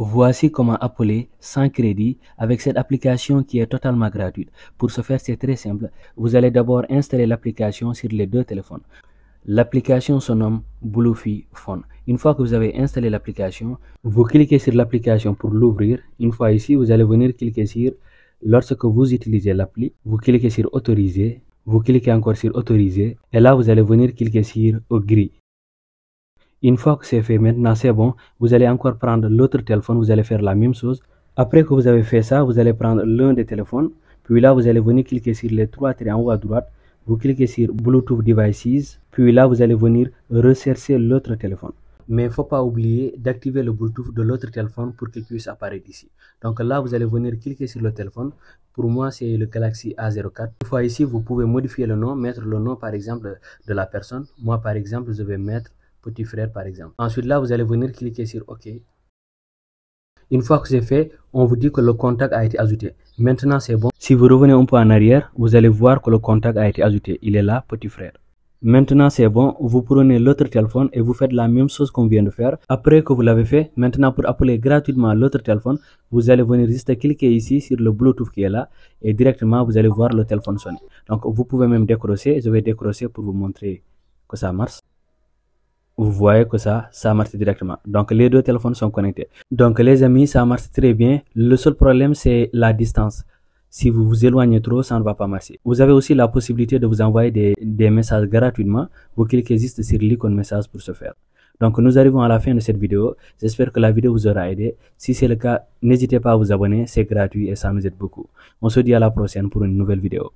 Voici comment appeler sans crédit avec cette application qui est totalement gratuite. Pour ce faire, c'est très simple. Vous allez d'abord installer l'application sur les deux téléphones. L'application se nomme Bluefy Phone. Une fois que vous avez installé l'application, vous cliquez sur l'application pour l'ouvrir. Une fois ici, vous allez venir cliquer sur lorsque vous utilisez l'appli. Vous cliquez sur autoriser. Vous cliquez encore sur autoriser. Et là, vous allez venir cliquer sur gris. Une fois que c'est fait, maintenant c'est bon, vous allez encore prendre l'autre téléphone, vous allez faire la même chose. Après que vous avez fait ça, vous allez prendre l'un des téléphones, puis là vous allez venir cliquer sur les trois traits en haut à droite, vous cliquez sur Bluetooth Devices, puis là vous allez venir rechercher l'autre téléphone. Mais il ne faut pas oublier d'activer le Bluetooth de l'autre téléphone pour qu'il puisse apparaître ici. Donc là, vous allez venir cliquer sur le téléphone. Pour moi, c'est le Galaxy A04. Une fois ici, vous pouvez modifier le nom, mettre le nom par exemple de la personne. Moi, par exemple, je vais mettre petit frère par exemple. Ensuite là, vous allez venir cliquer sur OK. Une fois que c'est fait, on vous dit que le contact a été ajouté. Maintenant, c'est bon. Si vous revenez un peu en arrière, vous allez voir que le contact a été ajouté. Il est là, petit frère. Maintenant, c'est bon. Vous prenez l'autre téléphone et vous faites la même chose qu'on vient de faire. Après que vous l'avez fait, maintenant pour appeler gratuitement l'autre téléphone, vous allez venir juste cliquer ici sur le Bluetooth qui est là et directement vous allez voir le téléphone sonner. Donc, vous pouvez même décrocher. Je vais décrocher pour vous montrer que ça marche vous voyez que ça, ça marche directement. Donc les deux téléphones sont connectés. Donc les amis, ça marche très bien. Le seul problème, c'est la distance. Si vous vous éloignez trop, ça ne va pas marcher. Vous avez aussi la possibilité de vous envoyer des, des messages gratuitement. Vous cliquez juste sur l'icône message pour ce faire. Donc nous arrivons à la fin de cette vidéo. J'espère que la vidéo vous aura aidé. Si c'est le cas, n'hésitez pas à vous abonner. C'est gratuit et ça nous aide beaucoup. On se dit à la prochaine pour une nouvelle vidéo.